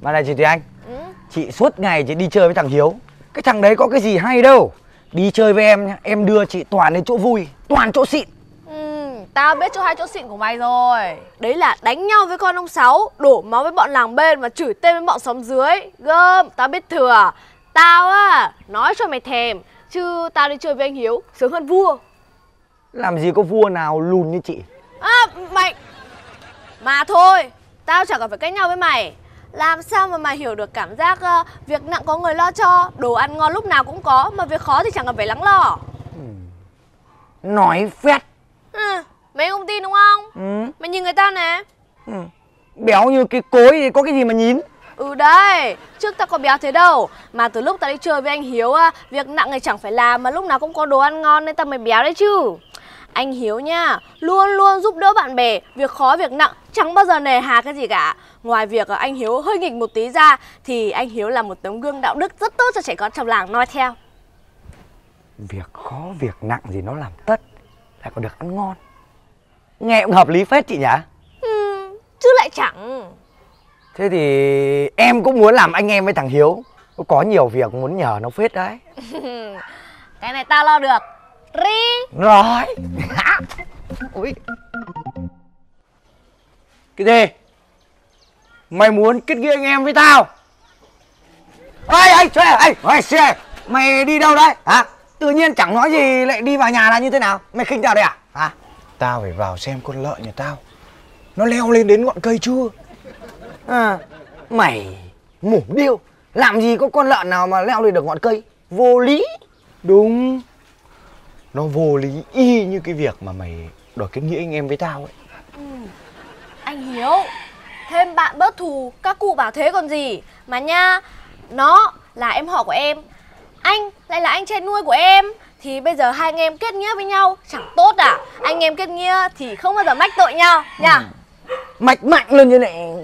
Mà này chị Thùy Anh ừ. Chị suốt ngày chị đi chơi với thằng Hiếu. Cái thằng đấy có cái gì hay đâu. Đi chơi với em nhá Em đưa chị toàn đến chỗ vui Toàn chỗ xịn. Ừ tao biết chỗ hai chỗ xịn của mày rồi. Đấy là đánh nhau với con ông sáu đổ máu với bọn làng bên và chửi tên với bọn xóm dưới. Gơm tao biết thừa. Tao á nói cho mày thèm chứ tao đi chơi với anh hiếu sướng hơn vua. Làm gì có vua nào lùn như chị? À mày Mà thôi Tao chẳng cần phải cách nhau với mày Làm sao mà mày hiểu được cảm giác ờ, Việc nặng có người lo cho? Đồ ăn ngon lúc nào cũng có Mà việc khó thì chẳng cần phải lắng lo. Nói phét ừ, Mày không tin đúng không? Ừ. Mày nhìn người ta nè. Ừ. Béo như cái cối thì có cái gì mà nhín Ừ đấy Trước tao có béo thế đâu. Mà từ lúc tao đi chơi với anh Hiếu Việc nặng thì chẳng phải làm Mà lúc nào cũng có đồ ăn ngon Nên tao mới béo đấy chứ Anh Hiếu nha Luôn luôn giúp đỡ bạn bè Việc khó việc nặng Chẳng bao giờ nề hà cái gì cả. Ngoài việc anh Hiếu hơi nghịch một tí ra Thì anh Hiếu là một tấm gương đạo đức rất tốt cho trẻ con trong làng noi theo. Việc khó việc nặng gì nó làm tất Lại còn được ăn ngon. Nghe cũng hợp lý phết chị nhỉ? Ừ, Chứ lại chẳng. Thế thì em cũng muốn làm anh em với thằng Hiếu. Có nhiều việc muốn nhờ nó phết đấy. Cái này tao lo được Ri Rồi. Ui. Cái gì? Mày muốn kết nghĩa anh em với tao? Ê ê xe ê ê xe Mày đi đâu đấy? Hả? Tự nhiên chẳng nói gì lại đi vào nhà là như thế nào? Mày khinh tao đây à? Hả? Tao phải vào xem con lợn nhà tao. Nó leo lên đến ngọn cây chưa? À, Mày mủ điêu. Làm gì có con lợn nào mà leo lên được ngọn cây? Vô lý. Đúng Nó vô lý y như cái việc mà mày đòi kết nghĩa anh em với tao ấy. Anh Hiếu Thêm bạn bớt thù Các cụ bảo thế còn gì? Mà nha Nó là em họ của em Anh lại là anh trai nuôi của em. Thì bây giờ hai anh em kết nghĩa với nhau Chẳng tốt à? Anh em kết nghĩa thì không bao giờ mách tội nhau nha. Mạch mạnh lên như này.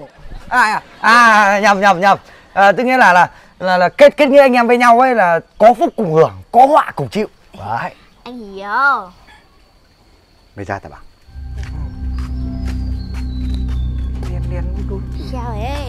À, à, à nhầm nhầm nhầm. À, Tức nghĩa là là là, là kết kết nghĩa anh em với nhau ấy là có phúc cùng hưởng có họa cùng chịu. Đấy Ăn gì vô? Mày ra tao bảo. Sao vậy?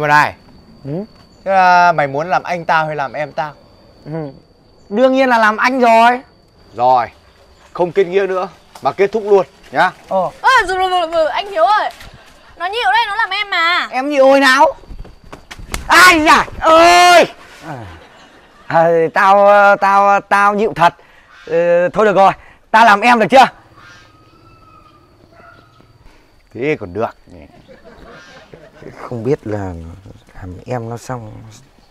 Nhưng mà này ừ. Thế là mày muốn làm anh tao hay làm em tao? Ừ. đương nhiên là làm anh rồi. Rồi. Không kết nghĩa nữa Mà kết thúc luôn nhá. Ờ. Ơ rồi, rồi, rồi, rồi, anh Hiếu ơi. Nó nhịu đây nó làm em mà. Em như ôi nào? Ai da ơi! À, à, tao tao tao nhịu thật. Ừ, thôi được rồi tao làm em được chưa? Thế còn được không biết là làm em nó xong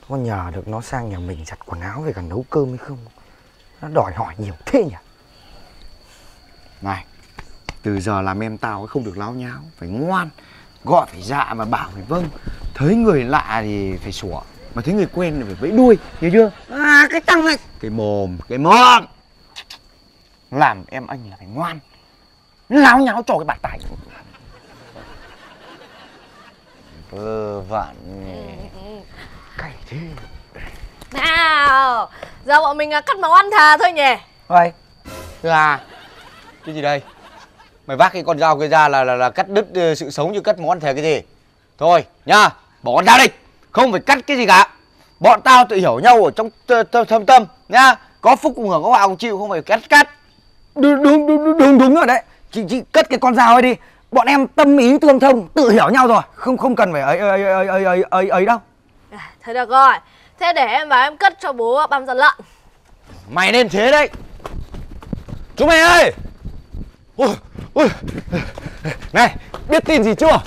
có nhờ được nó sang nhà mình giặt quần áo về cả nấu cơm hay không? Nó đòi hỏi nhiều thế nhỉ? Này Từ giờ làm em tao không được láo nháo Phải ngoan Gọi phải dạ mà bảo phải vâng. Thấy người lạ thì phải sủa Mà thấy người quen thì phải vẫy đuôi Hiểu chưa? À cái tăng này. Cái mồm Cái mồm. Làm em anh là phải ngoan Láo nháo cho cái bạc tài Vơ vặn cày thế. Nào Giờ bọn mình à, cắt máu ăn thà thôi nhỉ. Vậy Là Cái gì đây? Mày vác cái con dao kia ra là là, là cắt đứt ờ, sự sống chứ cắt món thề cái gì? Thôi nhá Bỏ con dao đi. Không phải cắt cái gì cả. Bọn tao tự hiểu nhau ở trong th- th- thâm tâm nhá. Có phúc cùng hưởng có họa cùng chịu không phải cắt cắt. Đúng đúng đúng đúng, đúng rồi đấy. Chị chị cất cái con dao ấy đi bọn em tâm ý tương thông tự hiểu nhau rồi. Không không cần phải ấy ấy ấy ấy ấy ấy, ấy đâu. À, Thôi được rồi. Thế để em vào em cất cho bố băm giật lợn. Mày nên thế đấy. Chúng mày ơi! Ôi, ôi. Này biết tin gì chưa?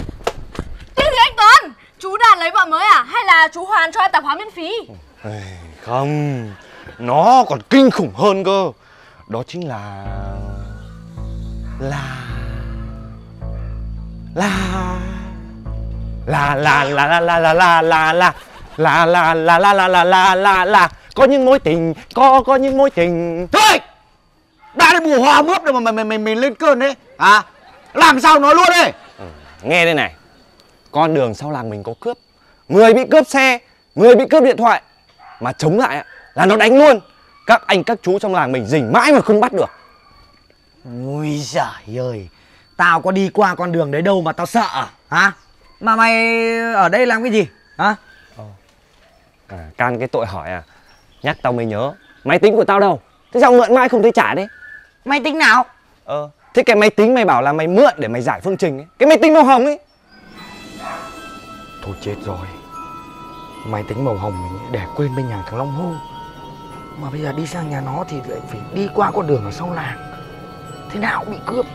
Cái gì anh Tuấn? Chú Đạt lấy vợ mới à? Hay là chú Hoàn cho em tạp hóa miễn phí? Không. Nó còn kinh khủng hơn cơ. Đó chính là Là Là Là là là là là là là là là là là là là là là là là là có những mối tình có có những mối tình thôi đã đến mùa hoa mướp rồi mà mày mày mày, mày lên cơn đấy à làm sao nói luôn đi nghe đây này con đường sau làng mình có cướp người bị cướp xe người bị cướp điện thoại mà chống lại á, là nó đánh luôn các anh các chú trong làng mình rình mãi mà không bắt được Ui giời ơi Tao có đi qua con đường đấy đâu mà tao sợ Hả? Mà mày ở đây làm cái gì? Hả? À, can cái tội hỏi à? Nhắc tao mới nhớ. Máy tính của tao đâu? Thế sao mượn mãi không thấy trả đấy? Mày tính nào? Ờ thế cái máy tính mày bảo là mày mượn để mày giải phương trình ấy. Cái máy tính màu hồng ấy. Thôi chết rồi. Mày tính màu hồng mình để quên bên nhà thằng Long Hô. Mà bây giờ đi sang nhà nó thì lại phải đi qua con đường ở sau làng. Thế nào cũng bị cướp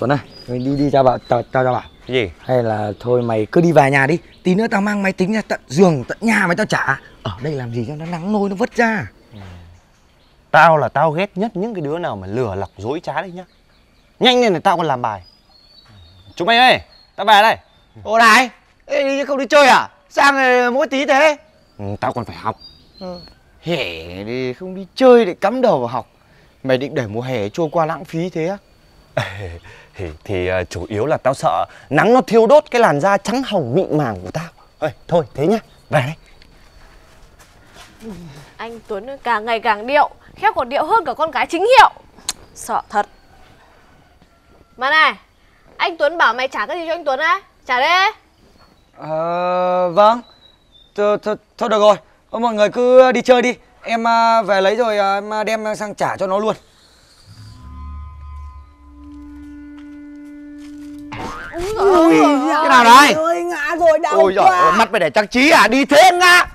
Tuấn này Mình đi đi cho bảo cho, cho, cho bảo cái gì? Hay là thôi mày cứ đi về nhà đi. Tí nữa tao mang máy tính ra tận giường tận nhà mày tao trả. Ở đây làm gì cho nó nắng nôi nó vứt ra. Tao là tao ghét nhất những cái đứa nào mà lừa lọc dối trá đấy nhá. Nhanh lên để tao còn làm bài. Chúng mày ơi tao về đây. Ô này Ê, đi không đi chơi à? Sang mỗi tí thế. Ừ, tao còn phải học. Hẻ đi không đi chơi để cắm đầu vào học. Mày định để mùa hè trôi qua lãng phí thế á thì thì ờ, chủ yếu là tao sợ nắng nó thiêu đốt cái làn da trắng hồng mịn màng của tao. Ê, thôi thế nhá về đây. Anh Tuấn càng ngày càng điệu Khéo còn điệu hơn cả con gái chính hiệu. Sợ thật. Mà này Anh Tuấn bảo mày trả cái gì cho anh Tuấn á? Trả đi. Ờ vâng. Thôi, thôi, thôi được rồi. Thôi mọi người cứ đi chơi đi. Em à, về lấy rồi à, em đem sang trả cho nó luôn Ui, cái nào đấy ơi ngã rồi đau Ôi giời ơi, mắt mày để trang trí à? Đi thêm ngã.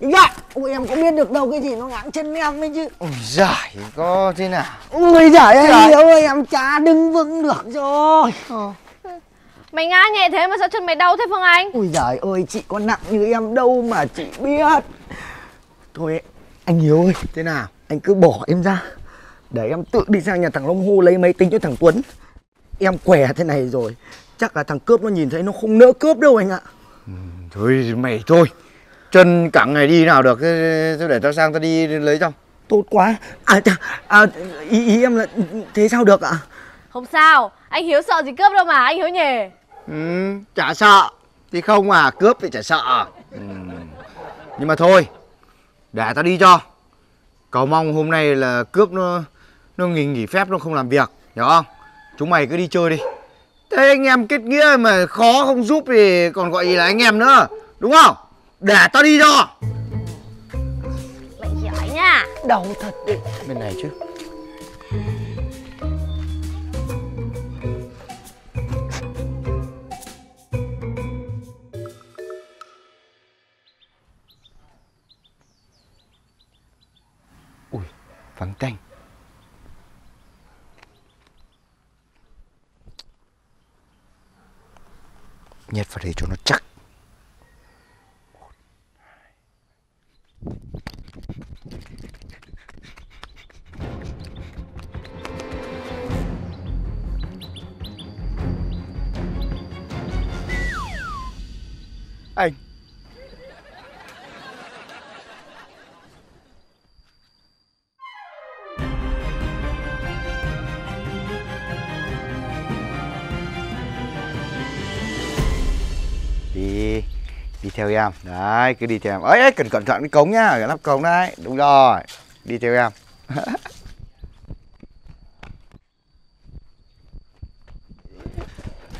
Vậy Ôi em có biết được đâu cái gì nó ngã chân em ấy chứ. Ôi giời có thế nào? Ôi giời ơi ơi em chả đứng vững được rồi. Mày ngã nhẹ thế mà sao chân mày đau thế Phương Anh? Ôi giời ơi chị có nặng như em đâu mà chị biết. Thôi anh Hiếu ơi Thế nào? Anh cứ bỏ em ra. Để em tự đi sang nhà thằng Long Hô lấy máy tính cho thằng Tuấn. Em què thế này rồi Chắc là thằng cướp nó nhìn thấy nó không nỡ cướp đâu anh ạ. Thôi mày thôi. Chân cả ngày đi nào được Thế, để tao sang tao đi lấy cho. Tốt quá. À, à ý, ý em là thế sao được ạ? Không sao Anh Hiếu sợ gì cướp đâu mà anh Hiếu nhỉ? Ừ, Chả sợ. Thì không à cướp thì chả sợ. Ừ. Nhưng mà thôi Để tao đi cho. Cầu mong hôm nay là cướp nó Nó nghỉ nghỉ phép nó không làm việc Hiểu không? Chúng mày cứ đi chơi đi Thế anh em kết nghĩa mà khó không giúp thì còn gọi gì là anh em nữa Đúng không? Để tao đi cho Mày giỏi nha. Đau thật. Đấy Bên này chứ. Ui, vắng tanh Nhét vào để cho nó chắc theo em. Đấy cứ đi theo em. Ấy ấy cẩn cẩn thận cái cống nhá Cái nắp cống đấy. Đúng rồi Đi theo em.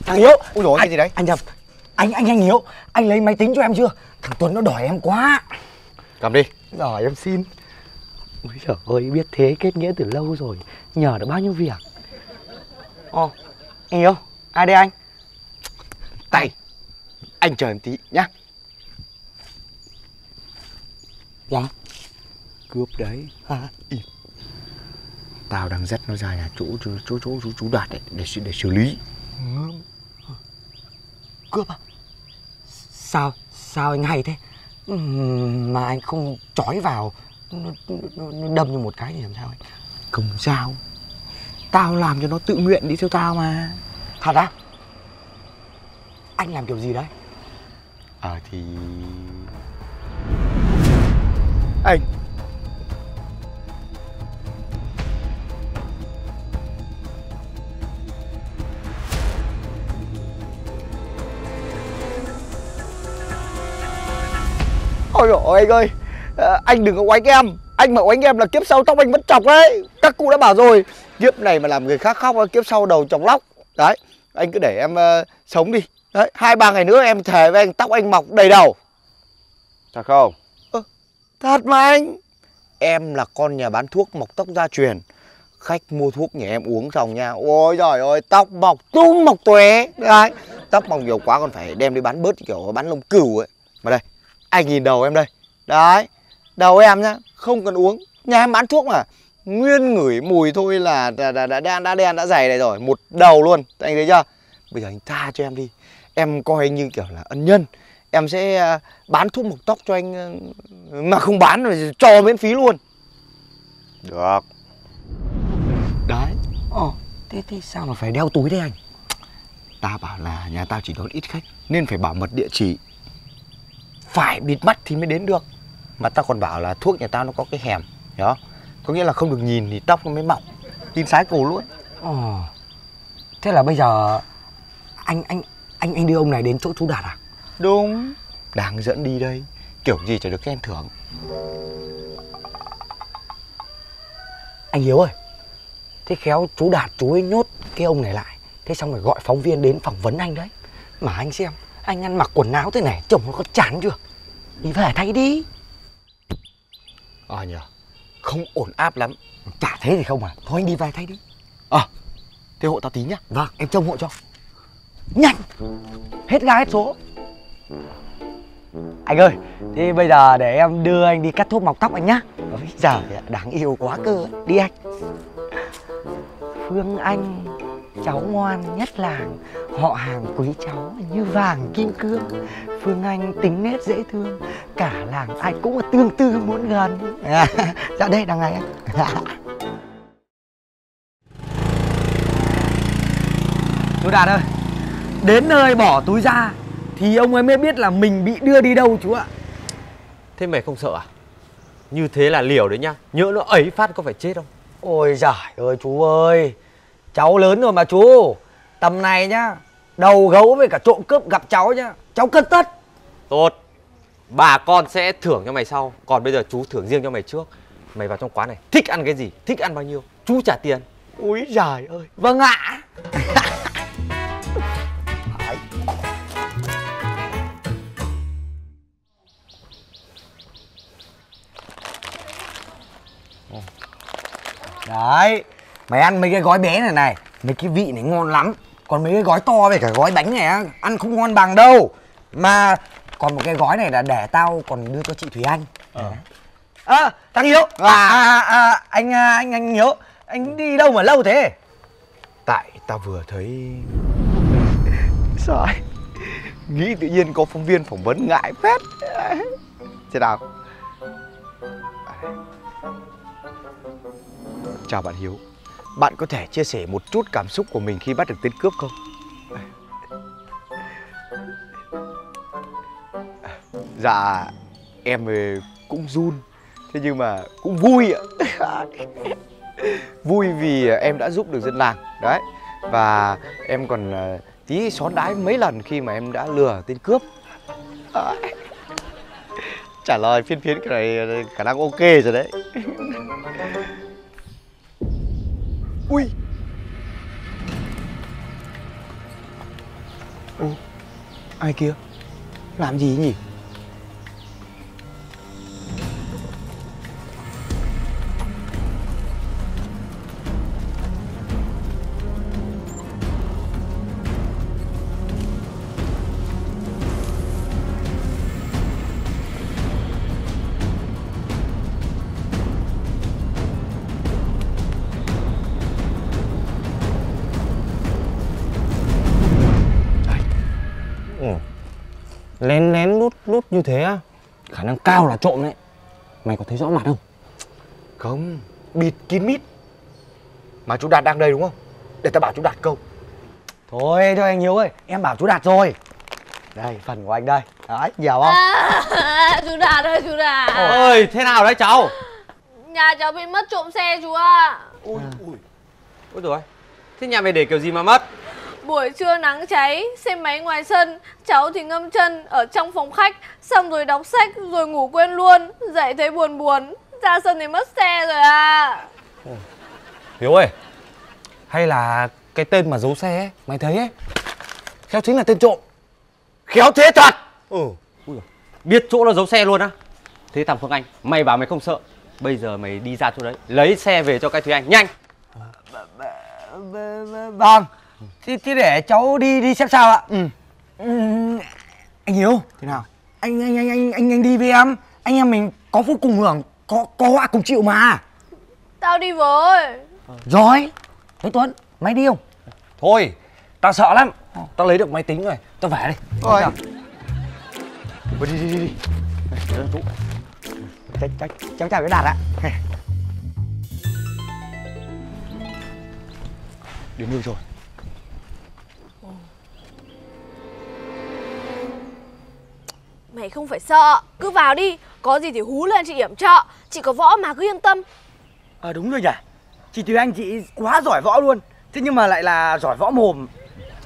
Thằng Hiếu. Ui dồi cái gì đấy? Anh nhầm Anh anh anh Hiếu Anh lấy máy tính cho em chưa? Thằng Tuấn nó đòi em quá. Cầm đi. Rồi em xin. Ôi trời ơi biết thế kết nghĩa từ lâu rồi. Nhờ được bao nhiêu việc? Ồ Anh Hiếu Ai đây anh? Tay. Anh chờ em tí nhá Dạ. Cướp đấy. À, Im Tao đang dắt nó ra nhà chỗ chỗ chỗ chỗ chú, chú Đạt đấy để xử- để xử lý. Cướp à? Sao Sao anh hay thế? Mà anh không trói vào nó, nó, nó đâm như một cái thì làm sao anh? Không sao. Tao làm cho nó tự nguyện đi theo tao mà. Thật á? Anh làm kiểu gì đấy? Ờ thì ảnh Ôi dồi anh ơi. À, Anh đừng có oánh em Anh mà oánh em là kiếp sau tóc anh vẫn chọc đấy. Các cụ đã bảo rồi. Kiếp này mà làm người khác khóc Kiếp sau đầu chọc lóc. Đấy Anh cứ để em uh, sống đi. Đấy Hai ba ngày nữa em thề với anh Tóc anh mọc đầy đầu. Thật không? Thật mà anh. Em là con nhà bán thuốc mọc tóc gia truyền. Khách mua thuốc nhà em uống xong nha. Ôi trời ơi tóc mọc tung mọc tuế Đấy Tóc mọc nhiều quá còn phải đem đi bán bớt kiểu bán lông cừu ấy. Mà đây Anh nhìn đầu em đây. Đấy Đầu em nhá Không cần uống. Nhà em bán thuốc mà. Nguyên ngửi mùi thôi là đã, đã, đã, đã, đã đen đã dày này rồi. Một đầu luôn. Anh thấy chưa? Bây giờ anh tha cho em đi. Em coi anh như kiểu là ân nhân. Em sẽ à, bán thuốc mọc tóc cho anh à, Mà không bán rồi cho miễn phí luôn. Được. Đấy. Ồ thế thì sao mà phải đeo túi thế anh? Ta bảo là nhà tao chỉ đón ít khách Nên phải bảo mật địa chỉ. Phải bịt mắt thì mới đến được. Mà tao còn bảo là thuốc nhà tao nó có cái hẻm Hiểu không? Có nghĩa là không được nhìn thì tóc nó mới mọc Tin sái cổ luôn. Ồ Thế là bây giờ Anh anh anh anh đưa ông này đến chỗ chú Đạt à Đúng. Đang dẫn đi đây. Kiểu gì chả được khen thưởng. Anh Hiếu ơi Thế khéo chú Đạt chú ấy nhốt cái ông này lại. Thế xong rồi gọi phóng viên đến phỏng vấn anh đấy. Mà anh xem Anh ăn mặc quần áo thế này Chồng nó có chán chưa? Đi về thay đi. Ờ nhờ Không ổn áp lắm. Chả thế thì không à. Thôi anh đi về thay đi. Ờ Thế hộ tao tí nhá. Vâng em trông hộ cho. Nhanh! Hết ga hết số anh ơi Thế bây giờ để em đưa anh đi cắt thuốc mọc tóc anh nhá. Ôi giời đáng yêu quá cơ. Đi anh. Phương Anh Cháu ngoan nhất làng Họ hàng quý cháu như vàng kim cương. Phương Anh tính nét dễ thương Cả làng ai cũng tương tư muốn gần. À, Dạ đây đằng này anh. Chú Đạt ơi Đến nơi bỏ túi ra. Thì ông ấy mới biết là mình bị đưa đi đâu chú ạ. Thế mày không sợ à? Như thế là liều đấy nhá. Nhỡ nó ấy phát có phải chết không? Ôi giời ơi chú ơi. Cháu lớn rồi mà chú. Tầm này nhá Đầu gấu với cả trộm cướp gặp cháu nhá. Cháu cất tất. Tốt. Bà con sẽ thưởng cho mày sau. Còn bây giờ chú thưởng riêng cho mày trước. Mày vào trong quán này. Thích ăn cái gì? Thích ăn bao nhiêu? Chú trả tiền. Úi giời ơi. Vâng ạ Đấy. Mày ăn mấy cái gói bé này này Mấy cái vị này ngon lắm. Còn mấy cái gói to với cả gói bánh này á Ăn không ngon bằng đâu. Mà còn một cái gói này là để tao còn đưa cho chị Thúy Anh. Ờ. À, thằng Hiếu. À, à, à, anh à, anh anh Hiếu Anh đi đâu mà lâu thế? Tại tao vừa thấy Sao? Nghĩ tự nhiên có phóng viên phỏng vấn ngại phết. Thế nào Chào bạn Hiếu Bạn có thể chia sẻ một chút cảm xúc của mình khi bắt được tên cướp không? Dạ Em cũng run Thế nhưng mà cũng vui ạ Vui vì em đã giúp được dân làng Đấy Và em còn ờ, tí xón đái mấy lần khi mà em đã lừa tên cướp. Trả lời phiên phiến cái này ờ, khả năng ok rồi đấy Ui. Ô Ai kia? Làm gì nhỉ? Lén lén lút lút như thế á? Khả năng cao là trộm đấy. Mày có thấy rõ mặt không? Không Bịt kín mít. Mà chú Đạt đang đây đúng không? Để tao bảo chú Đạt câu. Thôi thôi anh Hiếu ơi. Em bảo chú Đạt rồi. Đây phần của anh đây. Đấy nhiều không? À, chú Đạt ơi chú Đạt. Ơi thế nào đấy cháu? Nhà cháu bị mất trộm xe chú ạ. Ui ui. Ôi rồi thế nhà mày để kiểu gì mà mất Buổi trưa nắng cháy, xe máy ngoài sân Cháu thì ngâm chân ở trong phòng khách Xong rồi đọc sách rồi ngủ quên luôn Dậy thấy buồn buồn. Ra sân thì mất xe rồi à hiếu ơi hay là cái tên mà giấu xe ấy mày thấy ấy khéo chính là tên trộm. Khéo thế thật. Ừ ui giời. biết chỗ nó giấu xe luôn á. Thế thằng phương anh mày bảo mày không sợ. Bây giờ mày đi ra chỗ đấy lấy xe về cho cái thúy anh nhanh. Vâng thì, thì để cháu đi đi xem sao ạ. Ừ. anh hiếu. Thế nào? Anh anh anh anh anh anh đi với em. Anh em mình có phúc cùng hưởng có có họa cùng chịu mà. Tao đi với. Rồi. Thế tuấn mày đi không? Thôi tao sợ lắm. Tao lấy được máy tính rồi. Tao về đây. Rồi. Đi đi đi đi. Cháu, cháu, cháu chào cái đạt ạ. Đến nơi rồi Mày không phải sợ. Cứ vào đi. Có gì thì hú lên chị yểm trợ. Chị có võ mà cứ yên tâm. Ờ đúng rồi nhỉ. Chị thùy anh chị quá giỏi võ luôn. Thế nhưng mà lại là giỏi võ mồm.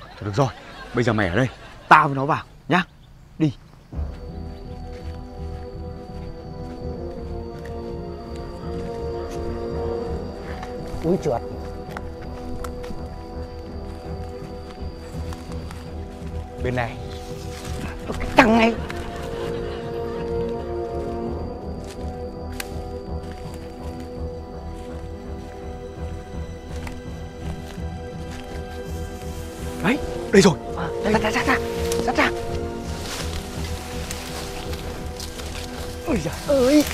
Thôi được rồi. Bây giờ mày ở đây. Tao với nó vào nhá. Đi. Úi trượt bên này. Cái thằng này đấy đây rồi ra ra ra ra ra ra ôi giời ơi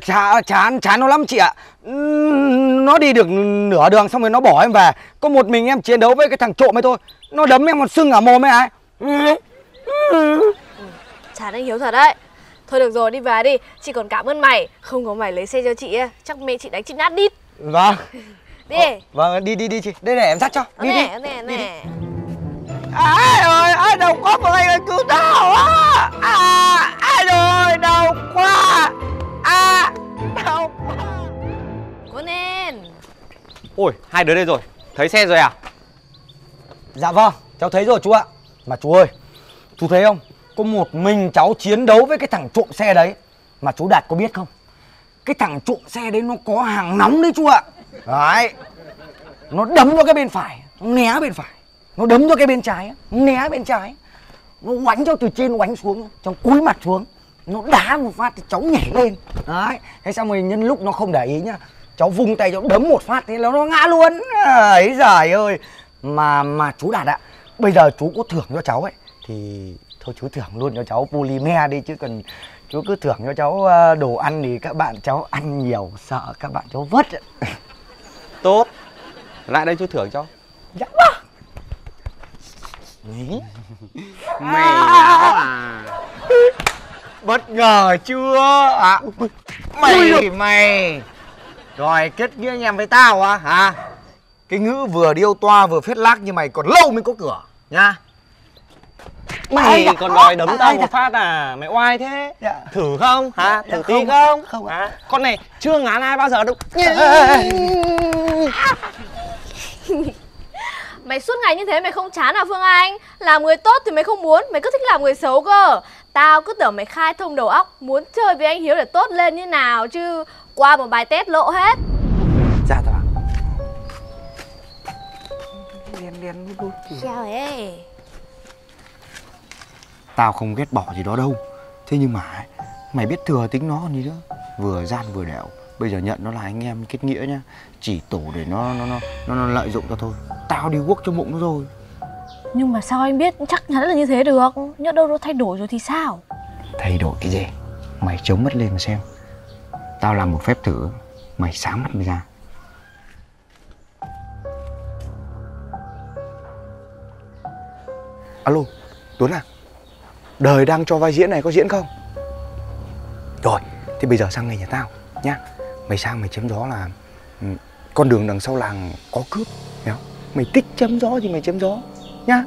chán, chán, chán nó lắm chị ạ. Nó đi được nửa đường xong rồi nó bỏ em về. Có một mình em chiến đấu với cái thằng trộm ấy thôi. Nó đấm em còn sưng ở mồm ấy ai Chán anh Hiếu thật đấy. Thôi được rồi đi về đi. Chị còn cảm ơn mày. Không có mày lấy xe cho chị ấy, Chắc mẹ chị đánh chị nát đít. Vâng, Đi. Vâng, đi đi đi chị. Đây này em dắt cho. Đi đi. Nè nè. nè Ai ơi, ai đau quá mà anh ơi cứu tao á. À, Ai ơi, đau quá. À, đau quá. Cố lên ôi hai đứa đây rồi. Thấy xe rồi à? Dạ vâng, cháu thấy rồi chú ạ. Mà chú ơi, chú thấy không? Có một mình cháu chiến đấu với cái thằng trộm xe đấy. Mà chú Đạt có biết không? Cái thằng trộm xe đấy nó có hàng nóng đấy chú ạ. Đấy. Nó đấm cho cái bên phải Nó né bên phải Nó đấm cho cái bên trái Nó né bên trái Nó oánh cho từ trên oánh xuống Cháu cúi mặt xuống Nó đá một phát thì cháu nhảy lên. Đấy Thế xong rồi nhân lúc nó không để ý nhá Cháu vung tay cháu đấm một phát thế là nó ngã luôn. Ấy giời ơi. Mà mà chú Đạt ạ Bây giờ chú có thưởng cho cháu ấy Thì thôi chú thưởng luôn cho cháu polymer đi Chứ còn chú cứ thưởng cho cháu ờ, đồ ăn thì các bạn cháu ăn nhiều Sợ các bạn cháu vất tốt. Lại đây chú thưởng cho. Dạ vâng mày láo à. Bất ngờ chưa? À, Mày mày. Rồi kết nghĩa anh em với tao á hả? Cái ngữ vừa điêu toa vừa phết lác như mày còn lâu mới có cửa Nha mày Ai còn đòi đấm ai tao một phát à? Mày oai thế. Dạ. thử không? Hả? Dạ thử tí không, không không hả? Con này chưa ngán ai bao giờ đâu Mày suốt ngày như thế mày không chán à Phương Anh? Làm người tốt thì mày không muốn Mày cứ thích làm người xấu cơ. Tao cứ tưởng mày khai thông đầu óc Muốn chơi với anh Hiếu để tốt lên như nào chứ. Qua một bài test lộ hết. Dạ tao Đen đen với đôi Sao ấy Tao không ghét bỏ gì đó đâu. Thế nhưng mà Mày biết thừa tính nó còn gì nữa. Vừa gian vừa đẻo. Bây giờ nhận nó là anh em kết nghĩa nhá Chỉ tổ để nó nó nó nó, nó lợi dụng cho thôi. Tao đi guốc cho bụng nó rồi. Nhưng mà sao anh biết chắc chắn là như thế được? Nhỡ đâu nó thay đổi rồi thì sao? Thay đổi cái gì? Mày chống mắt lên mà xem. Tao làm một phép thử Mày sáng mắt mày ra. Alo Tuấn à? Đời đang cho vai diễn này có diễn không? Rồi Thì bây giờ sang ngày nhà tao nhá. Mày sang mày chém gió là ừ, Con đường đằng sau làng có cướp không? Mày thích chém gió thì mày chém gió Nhá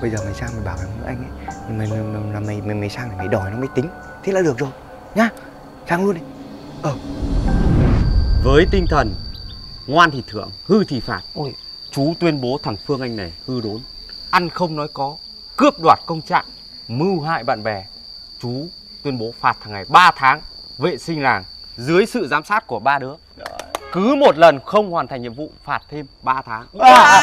Bây giờ mày sang mày bảo với anh ấy mày, mày, mày, là mày, mày, mày sang để mày đòi nó mới tính Thế là được rồi Nhá Sang luôn đi Ờ Với tinh thần ngoan thì thưởng, hư thì phạt. Ôi Chú tuyên bố thằng Phương Anh này hư đốn, ăn không nói có, cướp đoạt công trạng, mưu hại bạn bè. Chú tuyên bố phạt thằng này 3 tháng vệ sinh làng dưới sự giám sát của ba đứa. Cứ một lần không hoàn thành nhiệm vụ phạt thêm 3 tháng. à,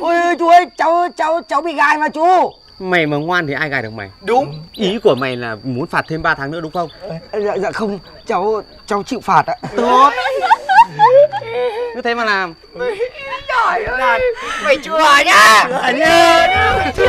Ôi chú ơi cháu cháu cháu bị gài mà chú. Mày mà ngoan thì ai gài được mày? Đúng. Ý của mày là muốn phạt thêm 3 tháng nữa đúng không? Dạ, dạ không cháu cháu chịu phạt ạ. Tốt. Cứ thế mà làm. Trời ơi. Mày chưa nhá. Chưa